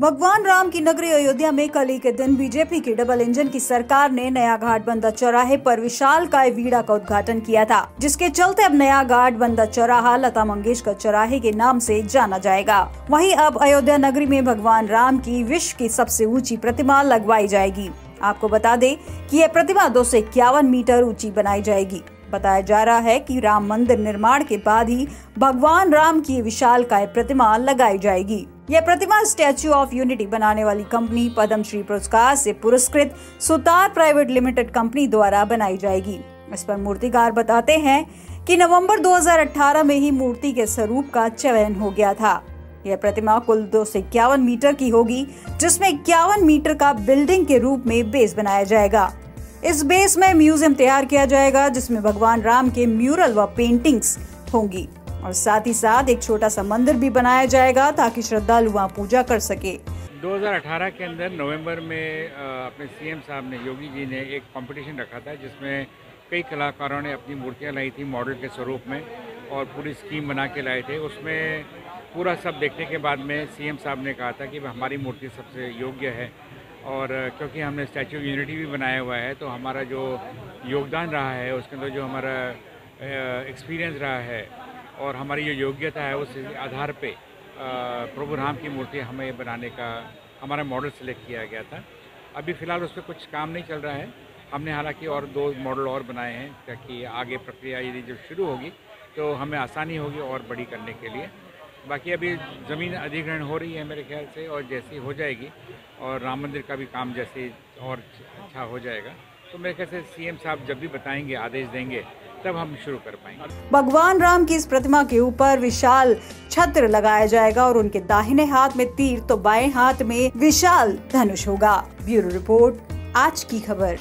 भगवान राम की नगरी अयोध्या में कल ही के दिन बीजेपी की डबल इंजन की सरकार ने नया घाट बंदा चौराहे पर विशाल काय वीड़ा का उद्घाटन किया था, जिसके चलते अब नया घाट बंदा चौराहा लता मंगेशकर चौराहे के नाम से जाना जाएगा। वहीं अब अयोध्या नगरी में भगवान राम की विश्व की सबसे ऊँची प्रतिमा लगवाई जाएगी। आपको बता दें कि यह प्रतिमा दो सौ इक्यावन मीटर ऊँची बनाई जाएगी। बताया जा रहा है कि राम मंदिर निर्माण के बाद ही भगवान राम की विशाल काय प्रतिमा लगाई जाएगी। यह प्रतिमा स्टैच्यू ऑफ़ यूनिटी बनाने वाली कंपनी पद्मश्री पुरस्कार से पुरस्कृत सुतार प्राइवेट लिमिटेड कंपनी द्वारा बनाई जाएगी। इस पर मूर्तिकार बताते हैं कि नवंबर 2018 में ही मूर्ति के स्वरूप का चयन हो गया था। यह प्रतिमा कुल दो सौ इक्यावन मीटर की होगी, जिसमें इक्यावन मीटर का बिल्डिंग के रूप में बेस बनाया जाएगा। इस बेस में म्यूज़ियम तैयार किया जाएगा, जिसमें भगवान राम के म्यूरल व पेंटिंग्स होंगी। और साथ ही साथ एक छोटा सा मंदिर भी बनाया जाएगा ताकि श्रद्धालु वहाँ पूजा कर सके। 2018 के अंदर नवंबर में अपने सीएम साहब ने, योगी जी ने एक कंपटीशन रखा था जिसमें कई कलाकारों ने अपनी मूर्तियाँ लाई थी मॉडल के स्वरूप में और पूरी स्कीम बना के लाए थे। उसमें पूरा सब देखने के बाद में सीएम साहब ने कहा था कि हमारी मूर्ति सबसे योग्य है और क्योंकि हमने स्टैचू ऑफ़ यूनिटी भी बनाया हुआ है तो हमारा जो योगदान रहा है, उसके अंदर जो हमारा एक्सपीरियंस रहा है और हमारी जो योग्यता है उस आधार पे प्रभु राम की मूर्ति हमें बनाने का, हमारा मॉडल सेलेक्ट किया गया था। अभी फ़िलहाल उस पर कुछ काम नहीं चल रहा है। हमने हालाँकि और दो मॉडल और बनाए हैं, ताकि आगे प्रक्रिया यदि जब शुरू होगी तो हमें आसानी होगी और बड़ी करने के लिए। बाकी अभी ज़मीन अधिग्रहण हो रही है मेरे ख्याल से, और जैसी हो जाएगी, और राम मंदिर का भी काम जैसे और अच्छा हो जाएगा। तो मेरे ख्याल से सीएम साहब जब भी बताएँगे, आदेश देंगे तब हम शुरू कर पाएँगे। भगवान राम की इस प्रतिमा के ऊपर विशाल छत्र लगाया जाएगा और उनके दाहिने हाथ में तीर तो बाएँ हाथ में विशाल धनुष होगा। ब्यूरो रिपोर्ट, आज की खबर।